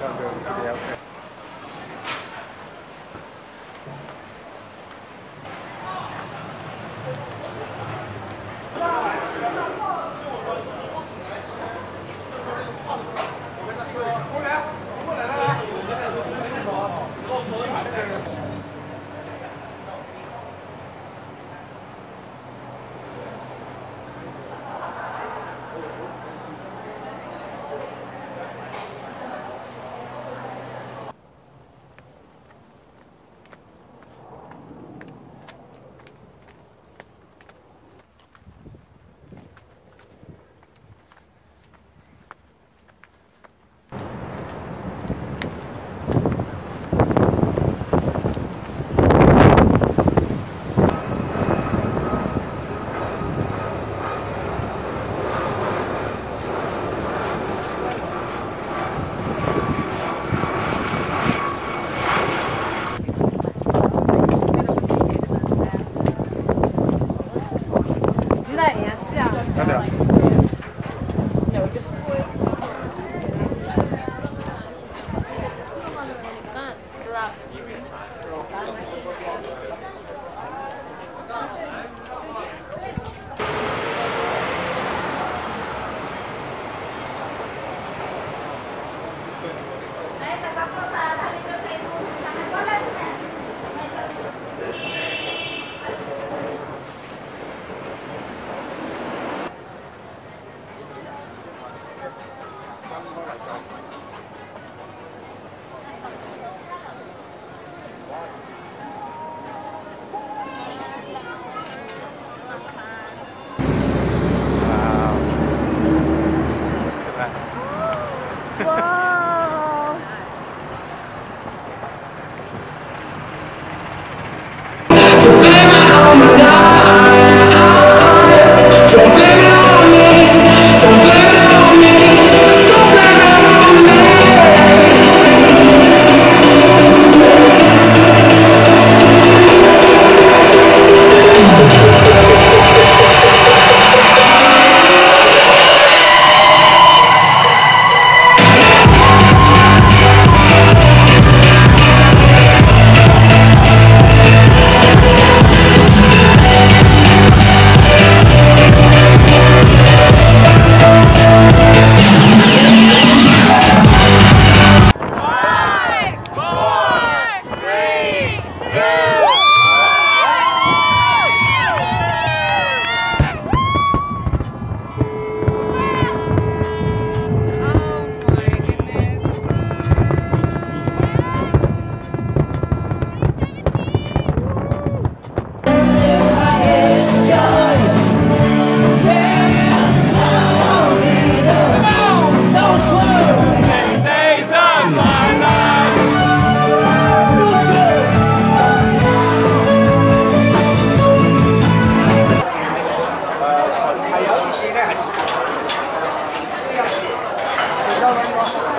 Con đường chỉ đeo Whoa. Wow.